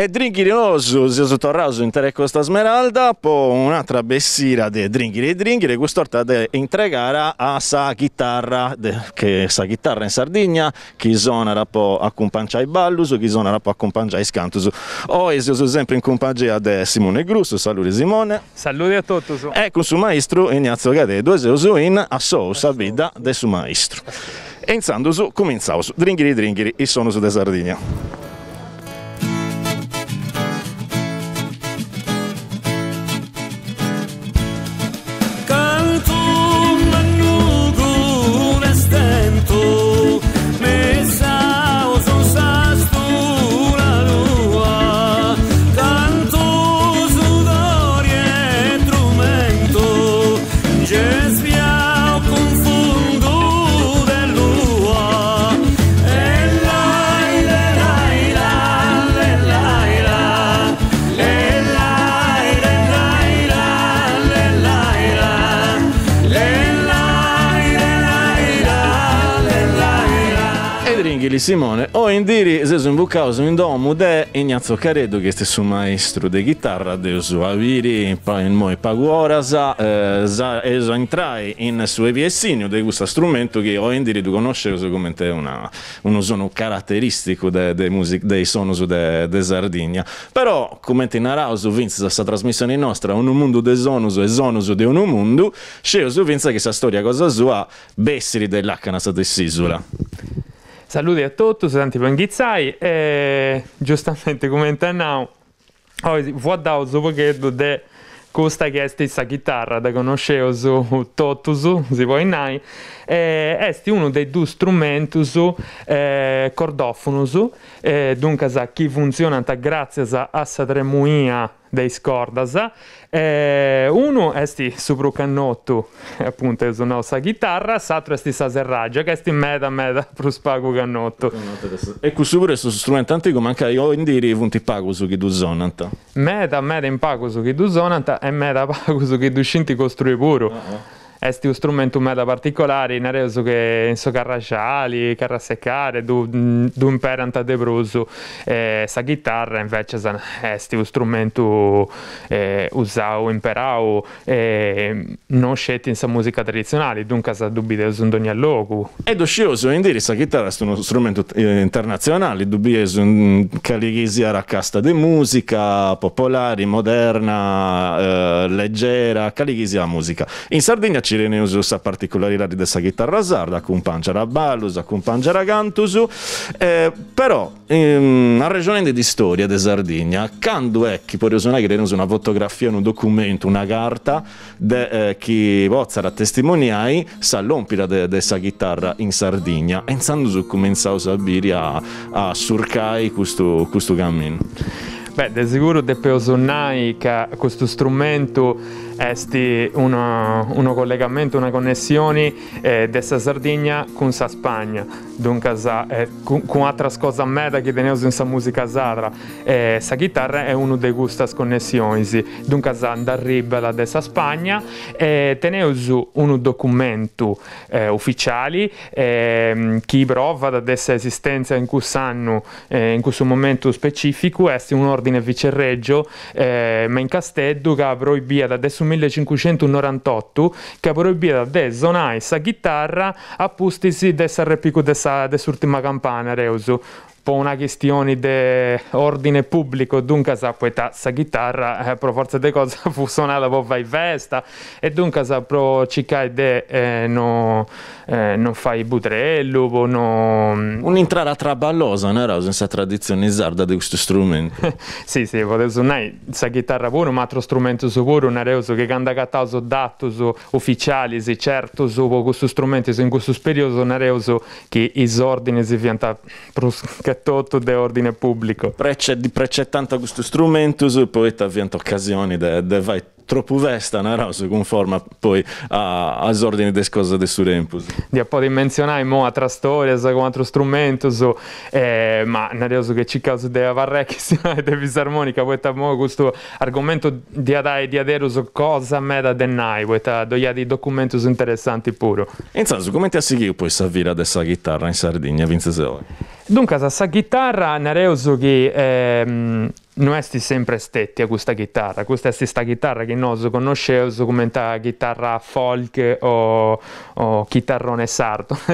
E dringhirioso, si è tornato in Terre Costa Smeralda, poi un'altra bessira di dringhiri e dringhiri, quest'orta di entregare a sa chitarra, de, che sa chitarra in Sardegna, chi suona po' accompagnare i ballus, chi suona po' accompagnare i scantus. Oggi sono sempre in compagnia di Simone Grusso, saluti Simone. Saluti a tutti. E con suo maestro Ignazio Gadedo, e su in a sousa vida del suo maestro. E iniziando su, cominciamo su, dringhiri dringhiri, il sono su de Sardegna. Simone. O indiri se in bucauso in domu de Ignazio Caredo che è suo maestro di chitarra de su aviri in moi paguorasa eh, za eso entrai in su eviessinio di questo strumento che o indiri tu conosci come una, uno suono caratteristico de, de dei suoni de, de Sardegna però come ti narrao su vince questa trasmissione nostra un mondo de sonus e sonus di un mondo sceo su vince che questa storia cosa sua bessiri dell'Accanasa de Sisula Saluti a tutti, sono Santi Panghizzai e giustamente come intendavo, oggi vi ho dato un pochetto di questa che è stessa chitarra da conoscevo su Totus, si può innai, e è uno dei due strumenti eh, cordofonus, eh, dunque chi funziona grazie a questa tremuia dei scordas. Eh, uno è su cannotto, appunto, è suonavo sa chitarra, l'altro è sa serraggio, che è meda meda per spago cannotto. E questo pure questo strumento antico, manca io indiri punti pago su chi tu zonanta. Meda meda in pago su chi tu zonanta e meda pago su chi tu scinti costruì pure. Uh-huh è un strumento meda particolare, in areso che in so carrasciali, carraseccare, du, du imperanta de bruso. Eh, sa chitarra invece è un strumento eh, usato, imperato, eh, non scelto in sa musica tradizionale, dunque sa dubbi del ogni luogo. È docioso, in dire, sa chitarra è uno strumento eh, internazionale, dubbi è un caligisia raccasta di musica, popolare, moderna, eh, leggera, caligisia musica. In Sardegna Cirene usa particolarità di questa chitarra sarda, accompagna a ballus, accompagna a cantus, eh, però in a regione di storia di Sardegna, quando è che può usare una fotografia, un documento, una carta eh, che pozza a testimoniare sa l'ompita di questa chitarra in Sardegna, e intanto comincia a sapere a, a surcare questo, questo cammino. Beh, di sicuro deve usare questo strumento esti uno, uno collegamento, una connessione eh, della Sardegna con la Spagna, dunque eh, con, altre cose a me che teniamo in questa musica sadra. Eh, la chitarra è una di queste connessioni, dunque da arriba della Spagna e teniamo un documento eh, ufficiale eh, che prova da questa esistenza in questo anno, eh, in questo momento specifico, è un ordine vicerreggio, eh, ma in Castello che proibia da adesso 1598 che proibita de zonai sa chitarra a pustisi de sarrepico de sa de s'ultima campana reusu po' una questione di ordine pubblico, dunque sa questa sa chitarra, eh, per forza di cose fu suonata per fare festa e dunque sa pro cercare di eh, non eh, non fai butrello, no... Un'entrata traballosa, non era senza tradizione sarda di questo strumento. sì, sì, potete suonare la chitarra pure, un altro strumento su pure, un areoso che canta cattato dato su ufficiali, sì, certo, su questo strumento, in questo periodo, un areoso che i ordini si fianta tutto di ordine pubblico. Prece, di precettanta questo strumento, poi ti avviano occasioni di vai troppo vesta, no? si conforma poi agli ordini delle cose del suo tempo. Di poi menzionare mo altre storie con altro strumento, so, eh, ma adesso che ci causa della varrecchia e della fisarmonica, poi mo questo argomento di adai di adero su cosa me da denai, poi doia di documenti interessanti pure. Insomma, come ti ha seguito poi Savira dessa chitarra in Sardegna, Vince Dunque, questa chitarra, nareuso che ehm, non è sempre stetti a questa chitarra, questa è questa chitarra che noi conoscevo come chitarra folk o, o chitarrone sardo,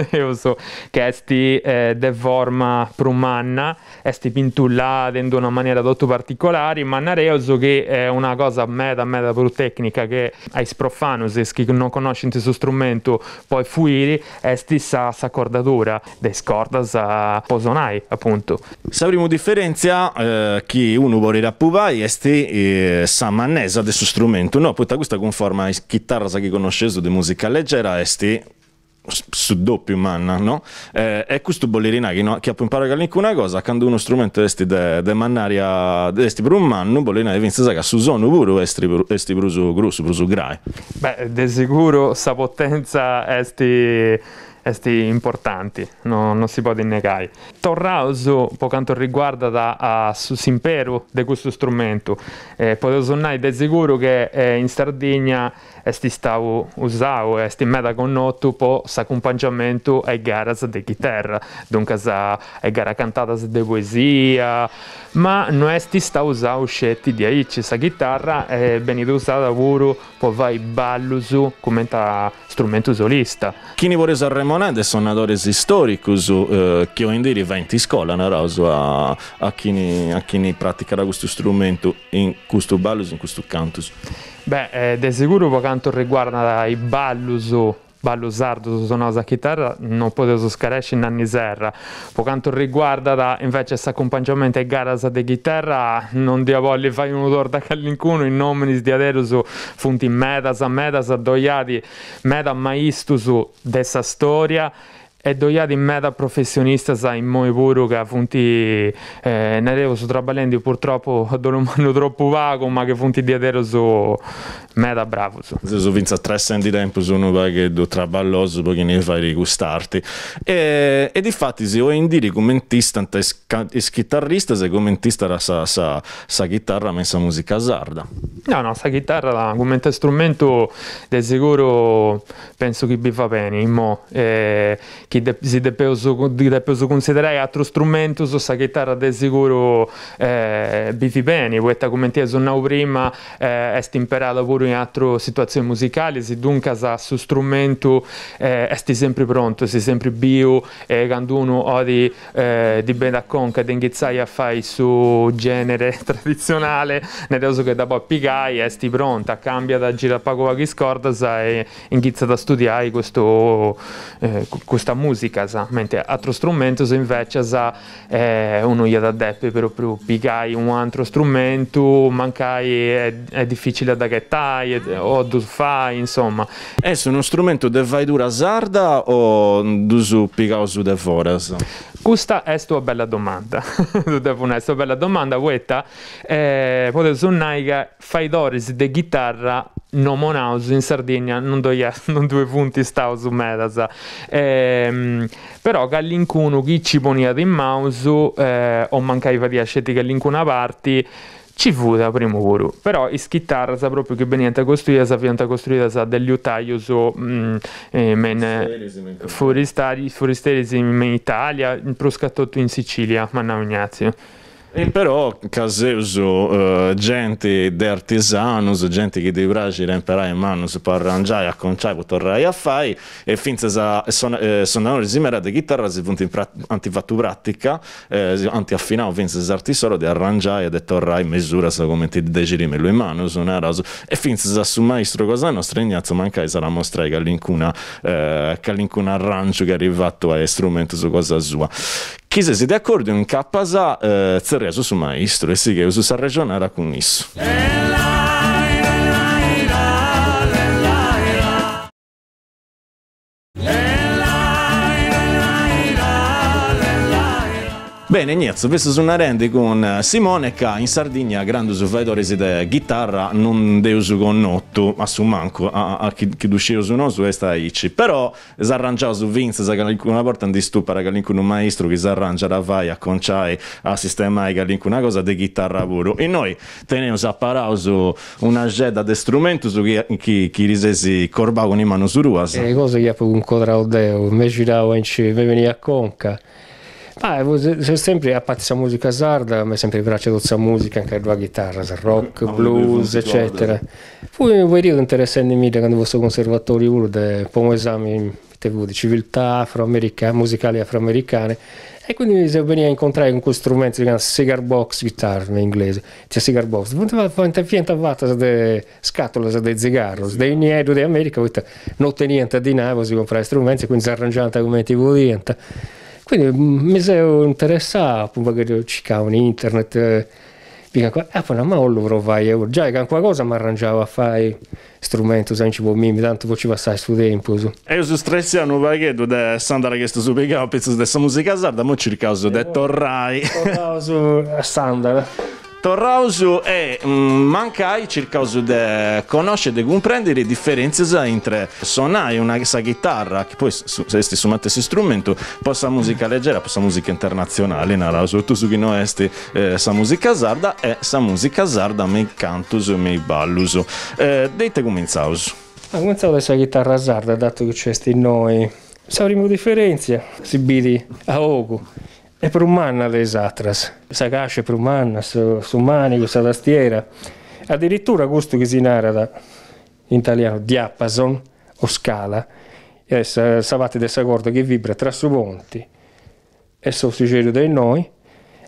che è eh, de forma prumanna, è pintullata in una maniera molto particolare, ma non so che è una cosa meta, meta più tecnica che ai sprofanus, chi non conosce questo strumento, poi fuiri, è stessa accordatura, de scordas a posonai, appunto. Sapremo differenzia eh, chi uno nu vorrei rappuvai esti eh, sa mannesa de su strumento. No, poi questa conforma chitarra che conosceso di musica leggera esti su doppio manna, no? Eh, e questo bollerina che, no, che ha imparato una cosa, quando uno strumento de, de mannaria esti per un manno, bollerina e vinse che su sono pure esti, esti su grosso, su grai. Beh, de sicuro sa potenza esti esti importanti, no, non si può negare. Torrauso, per quanto riguarda da, a, su Simperu di questo strumento, eh, potevo sonnare di sicuro che eh, in Sardegna esti stato usato, esti meta connotto per l'accompagnamento ai gare di chitarra, dunque ai gare cantate di poesia, ma non esti stato usato scetti di aici, la chitarra è venuta usata pure per fare ballus come strumento solista. Chi ne vuole Remonade sono adores storici eh, che ho indiri va in scuola a, a, chi, a chi pratica questo strumento in questo ballus, in questo cantus. Beh, eh, di sicuro per quanto riguarda i ballus ballo sardo suonare la chitarra non potevo scaresci in anni serra. Per quanto riguarda da, invece questo accompagnamento e gara di chitarra non dia voglia fare un odore da callincuno in nome di adesso funti metas a metas doiati meta maistus dessa storia doiati in meta professionista in moi pure che funti eh, ne devo su trabalhando purtroppo dormendo troppo vago ma che funti di adesso su meta bravo su se so vinza tre di tempo sono che do traballoso perché ne fai rigustarti e, e di fatti se ho indiri commentista e chitarrista se commentista sa, sa, sa chitarra messa musica sarda. No no sa chitarra come strumento di sicuro penso che vi fa bene mo eh, chi de, si deve considerare altro strumento su questa chitarra di sicuro eh, bifi bene. Questa come ti ho prima eh, è imparata pure in altre situazioni musicali si dunque su strumento eh, è sempre pronto si sempre bio e quando uno odi eh, di bene a conca di iniziare a fare su genere tradizionale ne devo che dopo appicai è pronta cambia da girare poco che scorda e inizia a studiare questo, eh, questa musica sa, mentre altro strumento invece sa, eh, uno gli da deppe più pigai un altro strumento, mancai è, è difficile da gettare o da fare, insomma. È uno strumento che vai dura sarda o dusu pigau su de foras? Questa è una bella domanda, devo una bella domanda, questa eh, suonare che fai doris di chitarra non monaus in Sardegna non, doia, non due punti stavo su Medasa ehm, però che all'incuno chi ci poneva in mouse eh, o mancava di scetti che all'incuno da primo guru. Però chitarra sa proprio che veniva costruita sa veniva costruita sa degli utaios so, mm, eh, men, forestari in Italia in proscatto in Sicilia ma non Ignazio e però caseuso uh, gente di artisanos, gente che deve agire imparare in mano per arrangiare, a conciare, per tornare a fare e finché sono eh, sono simera di chitarra si punta in antifatto pratica, eh, antiaffinare finché si arti solo di arrangiare e di tornare in misura come ti decidi in mano, raso e finché si su maestro cosa nostra ignazzo manca sarà mostrare che all'incuna eh, che all'incuna arrangio che è arrivato a strumento su cosa sua chi se siete d'accordo in capasa eh, zerreso su maestro e sì che uso sa ragionare con isso. Bene, niente, questo su una rende con Simone che in Sardegna grande usuvatore di chitarra non deuso con notto, ma su manco a, a chi, chi uscire su noi su questa ici. Però si arrangiava su Vince, che una volta di stupara che un maestro che si arrangia da vai a conciare a sistemare che una cosa di chitarra puro. E noi teniamo a parare su una geda di strumento su chi, chi, chi risesi corba con i mano su ruas. Le cose che ha un quadrato, mi giravo in mi veniva a conca Ma è sempre, a parte la musica sarda, mi è sempre tutta la musica, anche la chitarra, rock, ah, blues, eccetera. Poi un periodo interessante mi quando sono conservatorio, uno dei esami di civiltà afroamericane, musicali afroamericane, e quindi se veniva a incontrare con questo strumento si chiama cigar box guitar in inglese, c'è cigar box, quanta fienta fatta di scatole di zigarro, dei niedo di America, non teniente di nave, si comprare strumenti, quindi si arrangiava come ti voleva. Quindi mm, mi sono interessato, magari cercavo in internet, eh, e poi ma loro vai, già che qualcosa mi arrangiavo a fare strumenti, senza mimi, tanto faceva assai su tempo. E io sono stressato perché tu devi andare a questo super pezzo di questa musica sarda, ma cercavo di tornare. Tornavo a Sandara. Torrausu e mm, mancai cercavo di conoscere e comprendere le differenze tra suonare una chitarra che poi se sti su questo strumento possa musica leggera possa musica internazionale nara soprattutto su chi non è eh, sa musica sarda e sa musica sarda mei cantus e mei ballus eh, deite cominciaus Ah, cominciamo da questa chitarra sarda, dato che c'è sti noi. Sapremo differenza, si bidi a ogo. E per anno le esatras, sa casce per un anno, su, su manico, sa tastiera. Addirittura questo che si narra in italiano diapason o scala, è savate dessa corda che vibra tra su ponti e successo dei noi,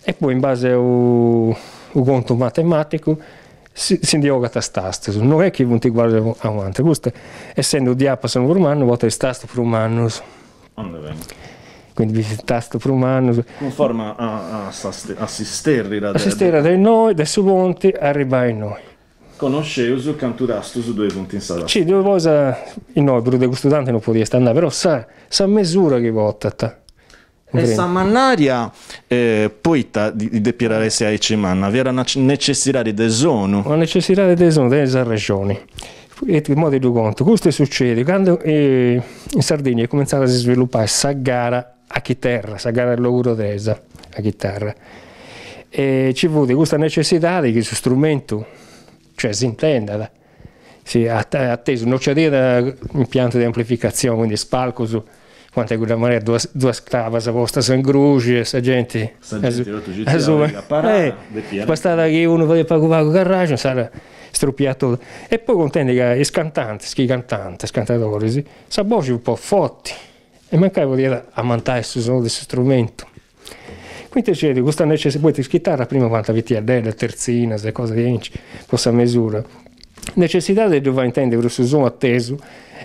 e poi in base a un conto matematico si, si indioga a tasto. Non è che non ti guarda avanti, questo essendo diapason per anno, vuota il tasto per quindi tasto per un anno. Conforma a, a, a sisterri da Assisterra dai noi, dai su ponti, arrivai noi. Conoscevo su canturasto su due punti in sala. Sì, due cose in noi, per due studenti non potevi andare, però sa, sa misura che vota. E sa mannaria eh, poi di, di depirare se hai cimanna, vi era una necessità di desono. Una necessità di desono delle regioni. E ti modi di conto, questo succede quando eh, in Sardegna è cominciata a sviluppare questa gara a chitarra, a gara lavoro tesa a chitarra. E ci fu questa necessità di questo strumento, cioè si intenda, si atteso, non c'è impianto di amplificazione, quindi spalco su quanto è quella maniera due, due sclave a vostra San Gruci e sa gente eh, bastava che uno voleva pagare con il garage sarà struppiato e poi contenti che i cantanti, i cantanti, i cantatori, si, sa voce un po' forti e mancava di amantare questo strumento. Quindi c'è questa necessità, poi chitarra prima quanto avete a della terzina, queste cose che questa misura. Necessità di dover intendere questo suono atteso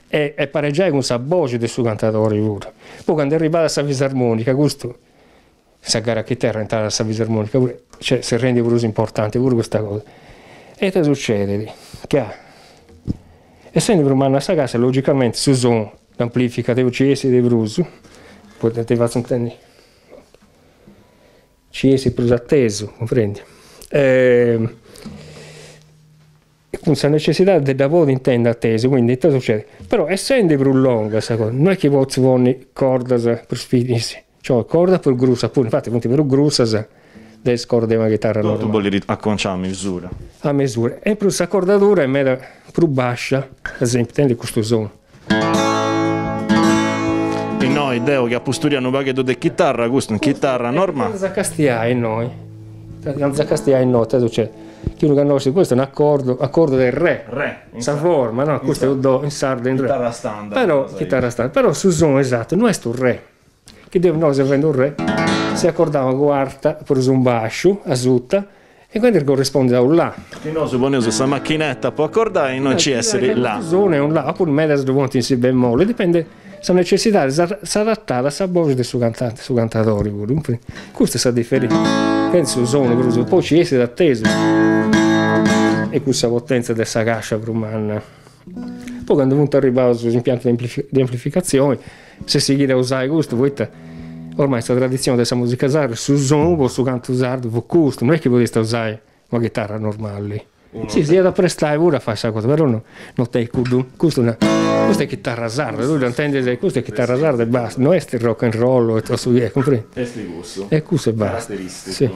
e, e pareggiare con questa voce del suo cantatore pure. Poi quando è arrivata questa fisarmonica, questo, questa gara chitarra entrare questa fisarmonica, cioè, si rende pure importante pure questa cosa. E che succede? Che essendo per una nostra casa, logicamente, su suono amplifica de CS de bruso, potete fare un tenni. CS plus atteso, comprendi? Eh, con questa necessità di lavoro intende atteso, quindi cosa succede? Però essendo più lunga questa cosa, non è che voi vuoi corda per spinirsi, cioè corda per grusa, pure infatti punti per grusa del score di una chitarra Tutto normale. Vuol acconciare a misura. A misura. E più questa cordatura è più bassa, ad esempio, tendi questo suono noi deo che a posturiano baghetto di chitarra, questo è una chitarra normale. Non castia noi. Non castia in noi, cioè chi non conosce questo è un accordo, accordo del re. Re. Sa forma, no? Questo è un do in sardo in re. Chitarra standard. Però chitarra standard, però su son esatto, non è sto re. Che deve no, se un re, si accordava quarta per un bascio, a sutta, e quindi corrisponde a un là. Che no, suppone che questa macchinetta può accordare e non ci essere là. Zona è un là, oppure media dove si bemolle, dipende la necessità di adattare alla voce del suo cantante, suo cantatore pure. Questa è la differenza. Penso sono, per poi ci essere atteso. E questa potenza della cascia per umana. Poi quando punto arrivare sull'impianto di amplificazione, se si chiede a usare questo, voi ormai questa tradizione della musica sarda, su zoom, su canto sardo, questo, non è che potete usare una chitarra normale. Sì, si è da prestare pure a fare questa cosa, però no, non te kudu. Questo è, una, questa è chitarra sarda, lui non questa è chitarra sarda e basta, non è il rock and roll o tutto via, questo. E questo e basta. Sì.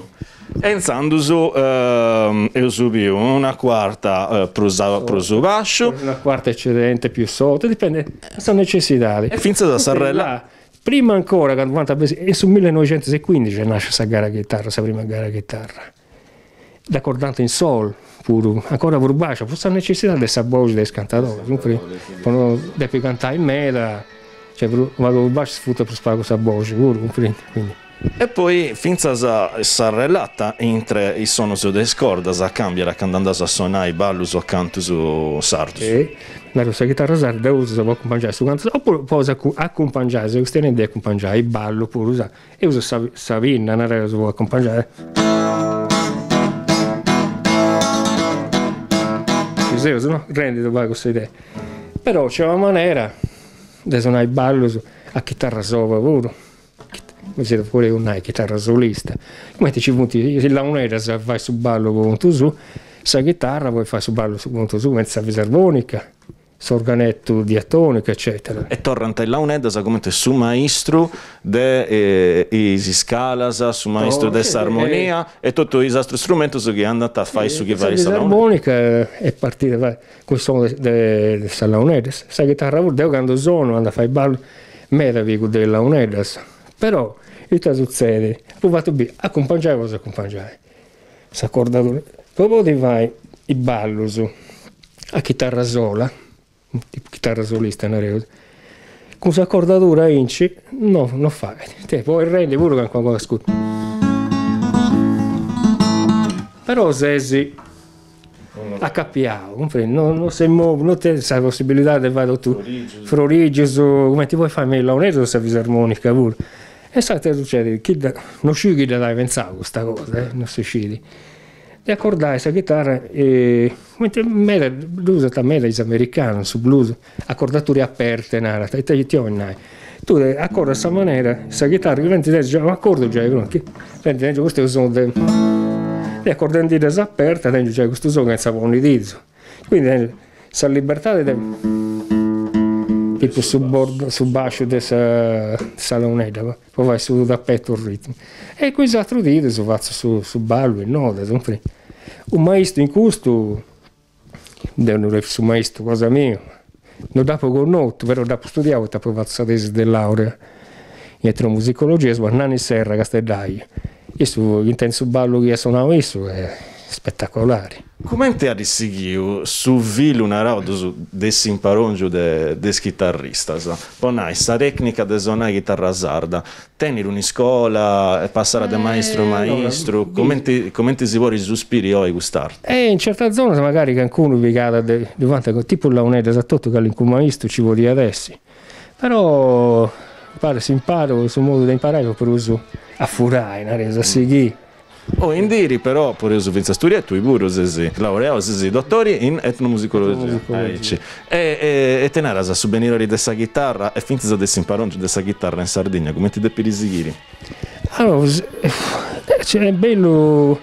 Enzando su eh, eu subi una quarta eh, pro, so, bascio. Una quarta eccedente più sotto, dipende, sono necessità. E finza da sarrella. prima ancora, quando, è sul 1915 nasce questa gara chitarra, questa prima gara chitarra. D'accordato in sol, pure, ancora per forse la necessità di questa voce del cantatore, quando devi cantare in meta, cioè, vado per bacio sfrutta per fare questa pure, quindi. E poi, finza sa relata entre i sono su de scordas a cambiare quando andas a suonare i ballus o canto su sardo. Sì, la rossa chitarra sarda usa può accompagnare su canto, oppure può accompagnare, se questione di accompagnare i ballo pure usa, e usa Savina, non è può accompagnare. Così, no? Rendi vai questa idea. Però c'è una maniera di suonare i ballo a chitarra sopra pure siete pure una chitarra solista. Come ti ci punti, se la un'era se fai su ballo con tu su, sa chitarra poi fai su ballo con tu su, mezza fisarmonica, sorganetto diatonica, eccetera. E tornante la un'era sa come su maestro de eh, isi scalas, su maestro oh, de armonia eh, e tutto i altri strumenti che andata a fare su che vari salone. L'armonica è partita con il suono del salaunedes. Sa chitarra vuol dire quando sono, anda a fare ballo, meraviglioso della unedas. Però e cosa succede? Poi fatto B, accompagnare cosa accompagnare? S'accordatura. Poi ti vai il ballo su, a chitarra sola, tipo chitarra solista, non è con s'accordatura inci, no, non fai. Te puoi rendere pure con qualcosa ascolta. Però se si accappiato, non, non si muove, non c'è la possibilità di fare tu frorigio, come ti vuoi fare meglio, non questa fisarmonica pure. E state succede che non scegli da pensare questa cosa, eh, non si sceglie. E accordai questa chitarra e mentre l'uso da me americano su blues, accordature aperte, nara, e ti onnai. Tu accordi questa maniera, questa chitarra, che venti già accordo già, che venti questo sono de, le accordandine aperte, questo sono che sapone di Quindi, questa libertà di tipo su, bordo, su baixo dessa salonetta, poi vai su da petto il ritmo. E questi altri diti si fanno su, su ballo e noda, un maestro in questo, non su maestro cosa mia, non dopo con noto, però dopo studiavo, dopo la tesi di laurea in etnomusicologia, su Nani Serra, Castellaio. Io su, intenso ballo che suonavo è spettacolare. Come ti hai seguito su Vilo una roba su desse imparonjo de, des chitarristas? Ponai sa tecnica de suonare chitarra sarda, tenere una scuola e passare eh, da maestro a maestro, no, come, ti, come ti si vuole sospiri oggi quest'arte? Eh, in certa zona magari qualcuno ubicata davanti, tipo la un'era esatto che in maestro ci vuole adesso, però pare si impara, il suo modo di imparare per uso a furare, a resa a seguire. O indiri però pure su Vinza Sturietto i buru sesi laureato sesi dottori in etnomusicologia. E, e, e tenaras su benirori dessa chitarra e finti da imparongi dessa chitarra in Sardegna come ti depi risigiri? Allora, cioè, è bello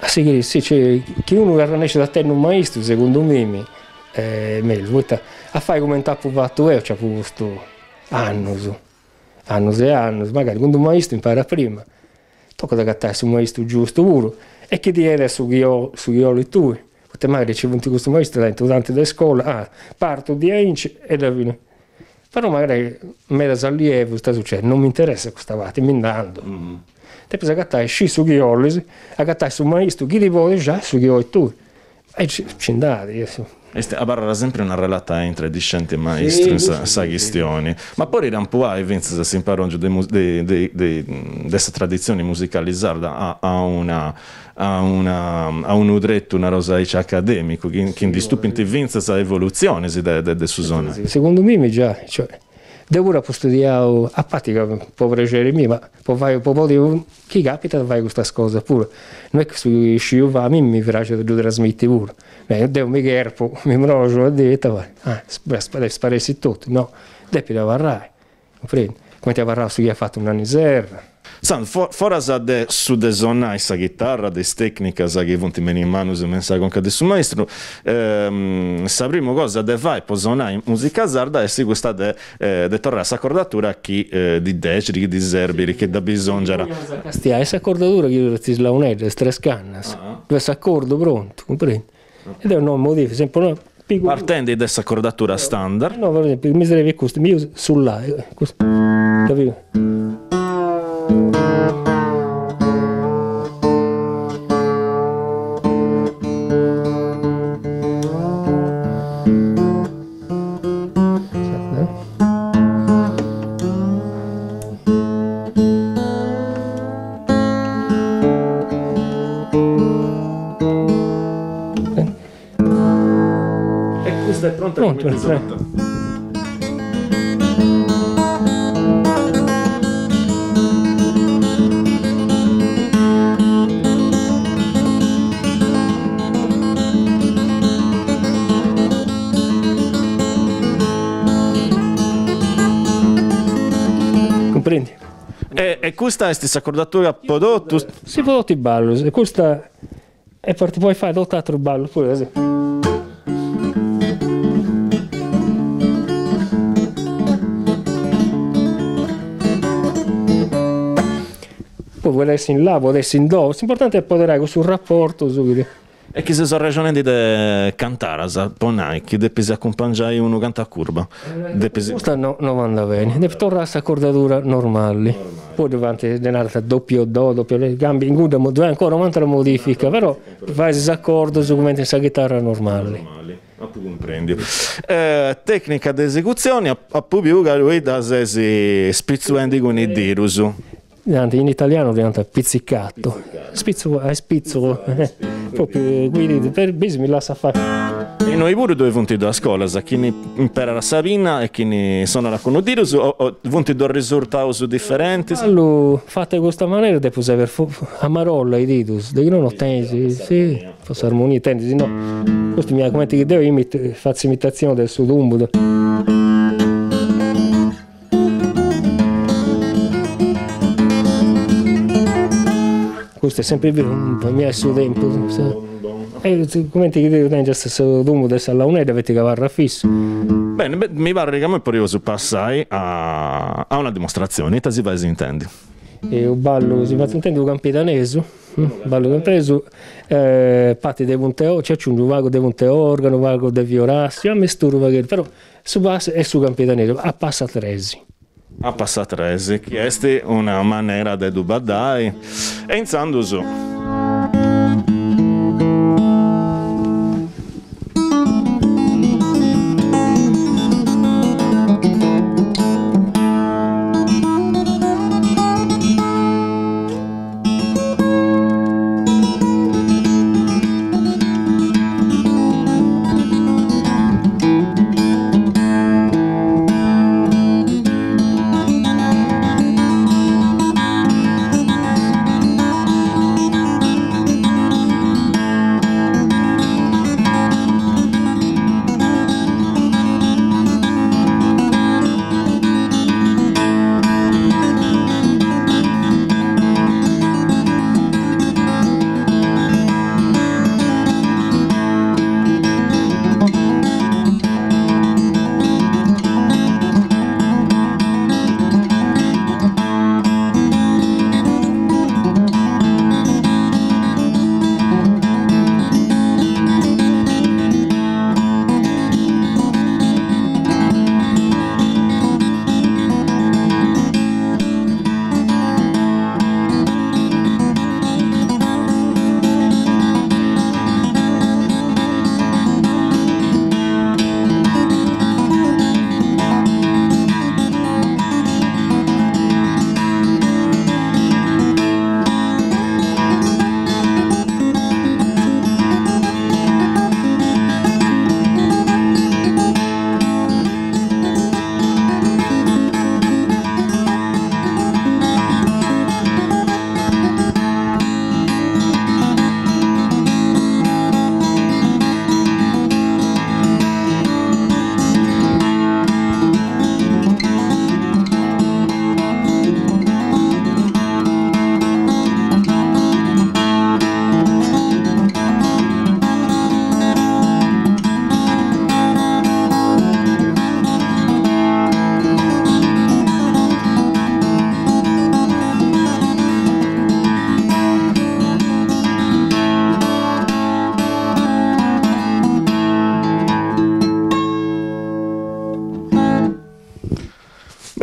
a seguire, sì, cioè, chi uno nasce da te un maestro, secondo me, è meglio. A fare come un tappo fatto io, ci ha posto anni, anni e anni, magari quando un maestro impara prima tocca da gattare su maestro giusto pure e che di era su io su io e tu perché magari ricevuto questo maestro dentro durante la scuola ah parto di inci e da fine. Però magari me da allievo sta succedendo non mi interessa questa vate mi andando mm -hmm. te poi gattare sci su io a gattare su maestro chi di voi già su io e tu e ci, ci andate este, a barra sempre una relata entre discenti e maestri sì, in sa questioni ma poi era un po' a Vince si imparò di questa tradizione musicale sarda a, a una a, una, a un udretto, una rosa accademico, che, che indistupinti vince questa evoluzione de, de, de Susona. Secondo me già, cioè, Devo studiare a pratica, povero Geremia, ma può fare, può dire, chi capita fare questa cosa pure. Non è che su scio va, a me mi piace di trasmettere pure. Beh, devo mi gerpo, mi mangio a detta, ah, sparesi tutto. No, devi lavorare, come ti ha parlato su chi ha fatto un anno serra. San, for, fora de su de zona essa chitarra, des tecnicas che vont meni in mano se mensa con cade su maestro, ehm, sa prima cosa de vai po zona in musica sarda e si questa de, eh, de torre a accordatura chi eh, di decri, di zerbiri, che da bisogna. Stia, essa accordatura che io ti slaunete, tre scannas, ah. questo accordo pronto, comprendi? Ed è un nome modifico, sempre una Partendo da questa accordatura standard. No, per esempio, mi sarebbe questo, io sulla, questo. Capito? E, e questa è questa accordatura prodotto Si può tutti ballo, se questa è parte puoi fare altri ballo pure così. Poi vuoi essere in là, vuoi essere in do, l'importante è poter avere questo rapporto su e che se sono ragioni di cantare, sa, ponai, che depesi accompagnare uno canta curva. Depesi... Questa no, non va bene, deve tornare a questa accordatura normale. Poi davanti denaro doppio do, doppio le gambe, in cui deve ancora un'altra modifica, però fai d'accordo su come questa chitarra normale. comprendi. Eh, tecnica di esecuzione, a, a più lui da sesi spizzuendi con i dirusu. In italiano diventa pizzicato, spizzo, è spizzo, eh, proprio quindi per mi lascia fare. E noi pure dove punti a scuola, sa chi ne impara la Sabina e chi ne suona con i dirusu, o, o punti do risultati differenti. Allora, fatte in questa maniera, devo a marolla i ditus, di non ho tensi, sì, posso armonia tensi, no. Questo mi ha commenti che devo faccio imitazione del sudumbudo. Questo è sempre mi suo tempo. E come ti devo tenere stesso dumbudo adesso alla un'ora dovete cavare fisso. Bene, beh, mi pare che poi io passai a, a una dimostrazione, te si va si intendi. e o ballo si fa intendo campitaneso mm, ballo campitaneso eh, parte di un teo ci aggiunge un vago di un teo organo un vago di viorassi a misturo vago però su base è su campitaneso a passa tresi A passatrese, chiesti una maniera di dubadai e iniziando su.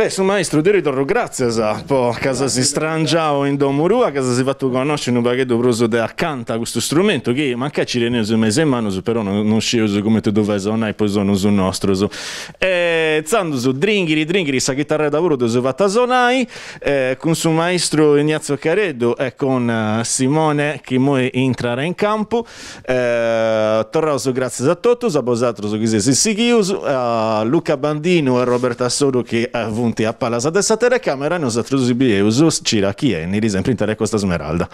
Beh, su maestro di ritorno, grazie a po' casa si strangiavo in Domurua, casa si fatto conoscere un baghetto proso de accanta questo strumento che manca ci rene su mese in mano, però non, non scio come te dove sono e poi sono su nostro. So. E zando su dringhiri, dringhiri, sa chitarra da lavoro dove fatta sonai, eh, con suo maestro Ignazio Careddo e con uh, Simone che mo entrare in campo. Eh, torroso grazie a tutti, a vosotros che si seguius, a Luca Bandino e Roberto Assoro che avevano giunti a Palasa dessa telecamera, noi altri usibieus, cira chi è, ne sempre in questa smeralda.